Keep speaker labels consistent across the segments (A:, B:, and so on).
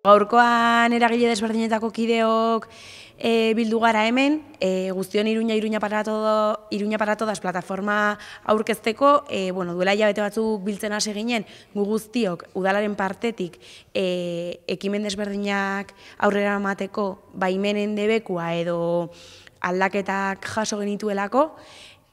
A: gaurkoan eragile desberdinetako kideok e, bildu gara hemen, e, guztion iruña, iruña parato, iruña parato das plataforma aurkezteko, e, bueno, duela hilabete batzuk biltzen hasi ginen, gu guztiok udalaren partetik e, ekimen desberdinak aurrera emateko baimenen debekua edo aldaketak jaso genituelako,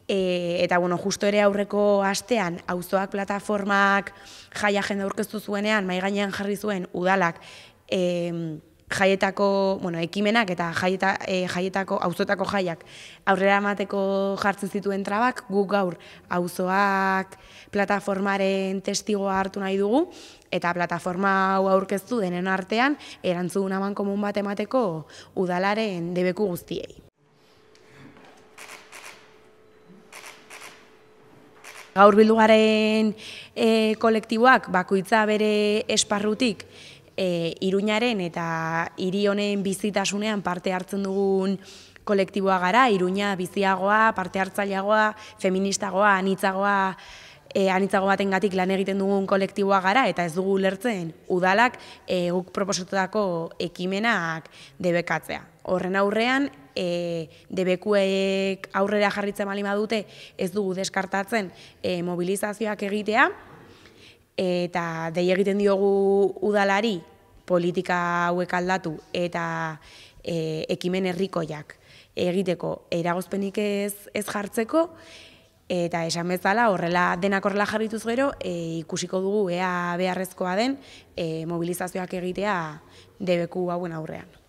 A: E, eta bueno, justo ere aurreko astean auzoak plataformak jaia jende aurkeztu zuenean, mai gainean jarri zuen udalak e, jaietako, bueno, ekimenak eta jaieta, e, jaietako auzotako jaiak aurrera emateko jartzen zituen trabak, guk gaur auzoak plataformaren testigoa hartu nahi dugu eta plataforma hau aurkeztu denen artean erantzun aman komun bat emateko udalaren debeku guztiei. Gaur bildugaren e, kolektiboak bakoitza bere esparrutik e, iruñaren eta hiri honen bizitasunean parte hartzen dugun kolektiboa gara, iruña biziagoa, parte hartzaileagoa, feministagoa, anitzagoa, e, anitzago baten gatik lan egiten dugun kolektiboa gara, eta ez dugu lertzen udalak e, guk proposatutako ekimenak debekatzea. Horren aurrean, e, debekuek aurrera jarritzen malima dute ez dugu deskartatzen e, mobilizazioak egitea, eta dei egiten diogu udalari politika hauek aldatu eta e, ekimen herrikoiak egiteko eragozpenik ez, ez jartzeko, eta esan bezala horrela denak horrela jarrituz gero e, ikusiko dugu ea beharrezkoa den e, mobilizazioak egitea debeku hauen aurrean.